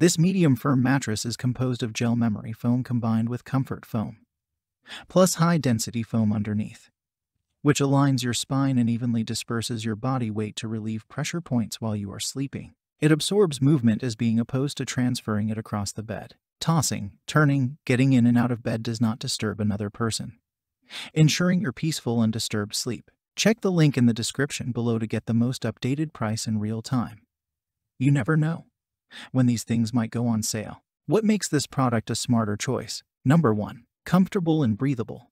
This medium firm mattress is composed of gel memory foam combined with comfort foam, plus high density foam underneath, which aligns your spine and evenly disperses your body weight to relieve pressure points while you are sleeping. It absorbs movement as being opposed to transferring it across the bed. Tossing, turning, getting in and out of bed does not disturb another person, ensuring your peaceful, and disturbed sleep. Check the link in the description below to get the most updated price in real time. You never know when these things might go on sale. What makes this product a smarter choice? Number 1. Comfortable and breathable.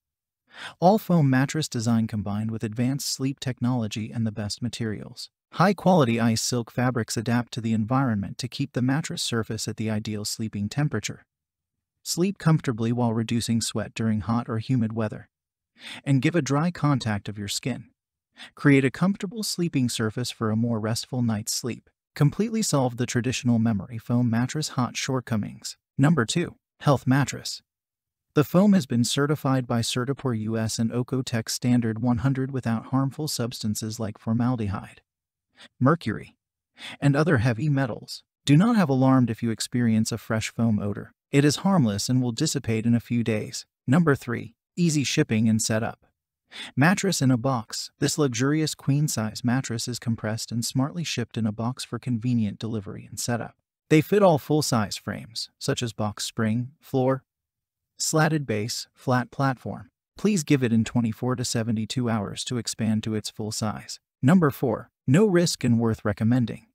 All foam mattress design combined with advanced sleep technology and the best materials. High quality ice silk fabrics adapt to the environment to keep the mattress surface at the ideal sleeping temperature. Sleep comfortably while reducing sweat during hot or humid weather. And give a dry contact of your skin. Create a comfortable sleeping surface for a more restful night's sleep. Completely solve the traditional memory foam mattress hot shortcomings. Number 2. Health Mattress. The foam has been certified by Certipur US and Oeko-Tex Standard 100 without harmful substances like formaldehyde mercury, and other heavy metals. Do not have alarmed if you experience a fresh foam odor. It is harmless and will dissipate in a few days. Number 3. Easy shipping and setup. Mattress in a box. This luxurious queen-size mattress is compressed and smartly shipped in a box for convenient delivery and setup. They fit all full-size frames, such as box spring, floor, slatted base, flat platform. Please give it in 24 to 72 hours to expand to its full size. Number 4. No risk and worth recommending.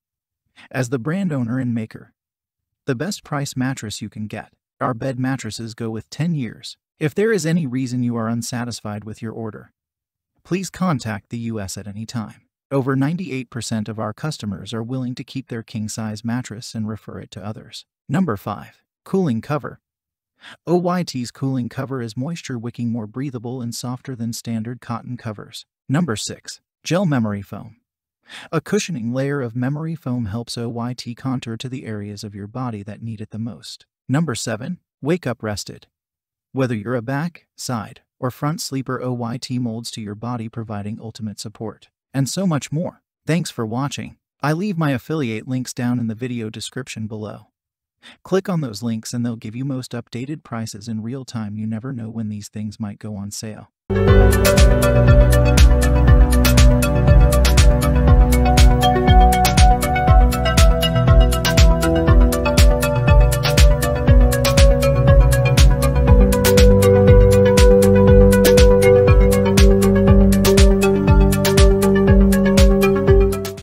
As the brand owner and maker, the best price mattress you can get. Our bed mattresses go with 10 years. If there is any reason you are unsatisfied with your order, please contact the US at any time. Over 98% of our customers are willing to keep their king-size mattress and refer it to others. Number 5. Cooling Cover OYT's cooling cover is moisture-wicking more breathable and softer than standard cotton covers. Number 6. Gel Memory Foam a cushioning layer of memory foam helps OYT contour to the areas of your body that need it the most. Number 7. Wake up rested. Whether you're a back, side, or front sleeper OYT molds to your body providing ultimate support. And so much more. Thanks for watching. I leave my affiliate links down in the video description below. Click on those links and they'll give you most updated prices in real time. You never know when these things might go on sale.